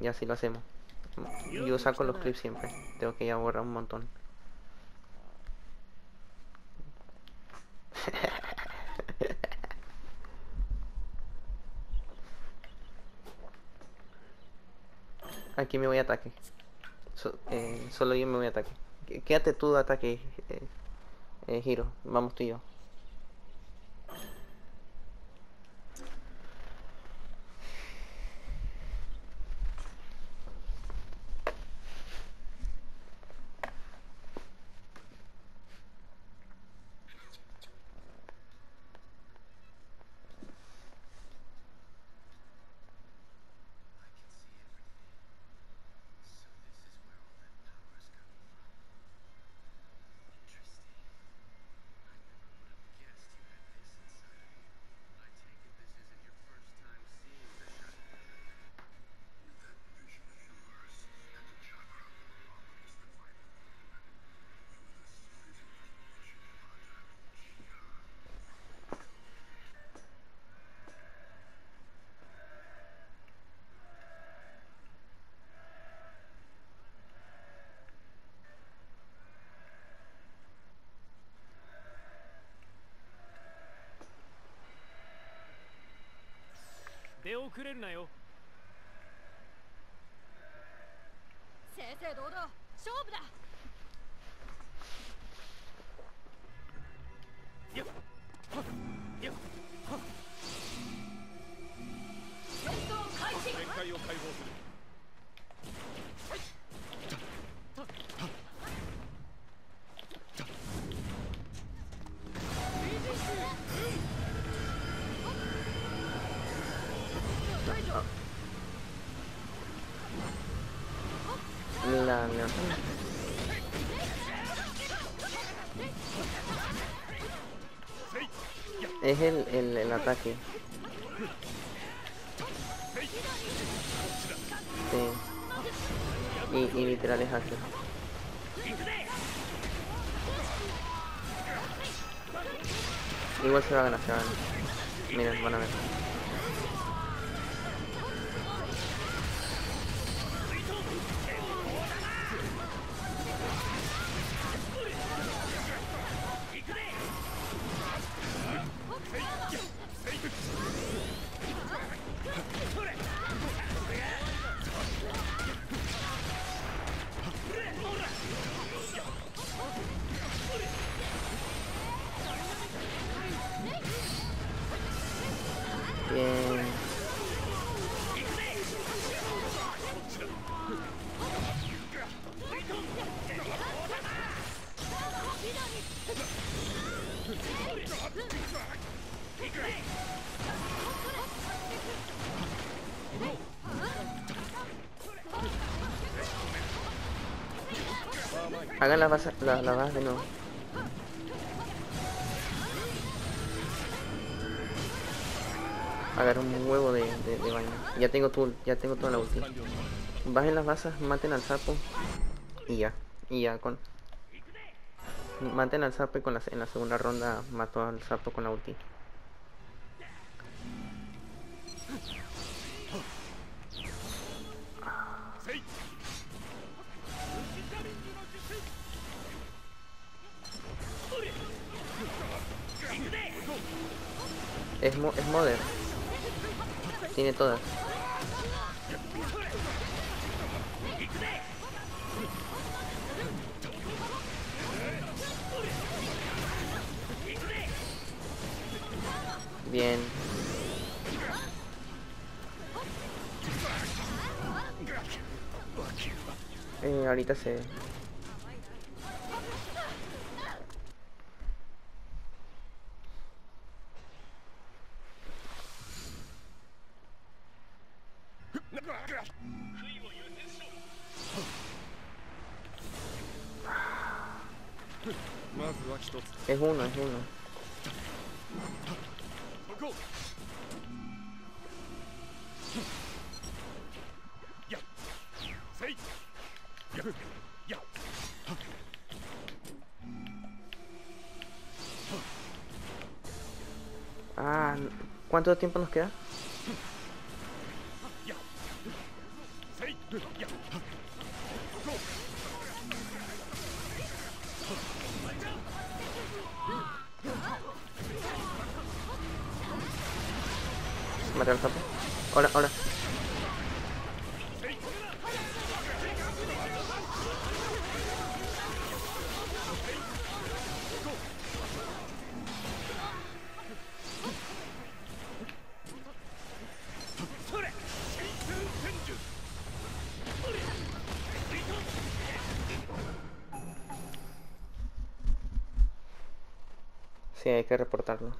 Y así lo hacemos. Yo saco los clips siempre. Tengo que ya borrar un montón. Aquí me voy a ataque. Eh, solo yo me voy a ataque. Qu- Quédate tú de ataque, eh, eh, Hiro. Vamos tú y yo. “遅れるなよ。正々堂々勝負だ。La. Es el, el, el ataque. Sí. Y, y literal es hacker. Igual se va a ganar, se va a ganar. Miren, van a ver. Bien. Hagan las bases, la, la base de nuevo. Agarra un huevo de, de, vaina. Ya tengo todo, ya tengo toda la ulti. Bajen las basas, maten al sapo. Y ya. Y ya con. Maten al sapo y con la, en la segunda ronda mató al sapo con la ulti. Es, mo es modder. Tiene todas. Bien. Eh, ahorita se... Es uno, es uno. Ah, ¿cuánto tiempo nos queda? Maté al sapo. Ahora, ahora. Sí, hay que reportarlo.